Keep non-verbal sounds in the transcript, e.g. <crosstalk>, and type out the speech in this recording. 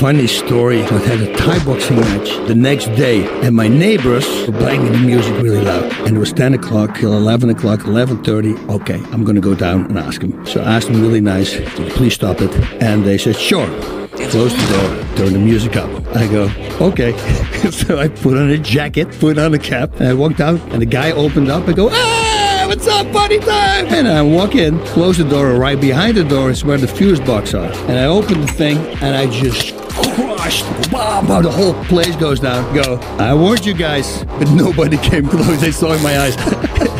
funny story. I had a Thai boxing match the next day, and my neighbors were playing the music really loud. And it was 10 o'clock till 11 o'clock, 11.30. Okay, I'm going to go down and ask them. So I asked them really nice, please stop it. And they said, sure. Close the door, turn the music up. I go, okay. <laughs> so I put on a jacket, put on a cap, and I walked out, and the guy opened up. I go, ah, what's up, party time? And I walk in, close the door, right behind the door is where the fuse box are. And I open the thing, and I just crushed, bam, the whole place goes down. Go, I warned you guys, but nobody <laughs> came close. They saw in my eyes. <laughs>